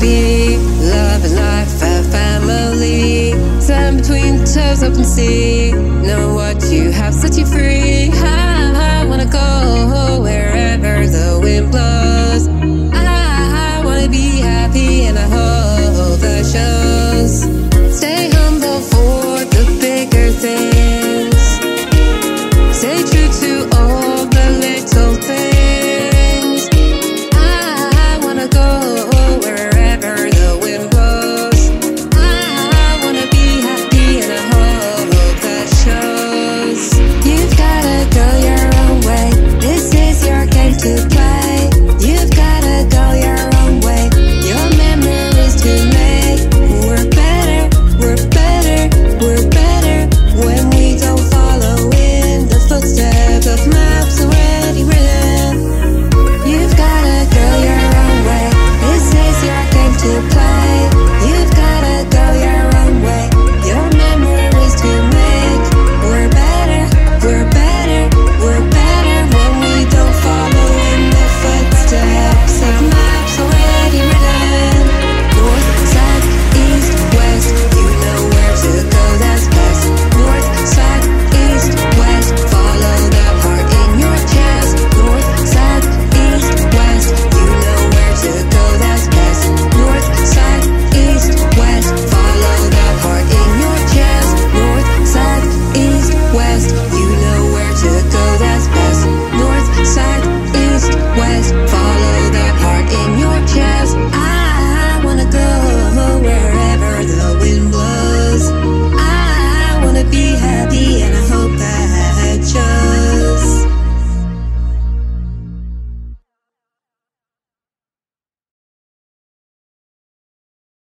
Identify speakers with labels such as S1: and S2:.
S1: be love and life and family. Stand between toes open sea. Know what you have, set you free.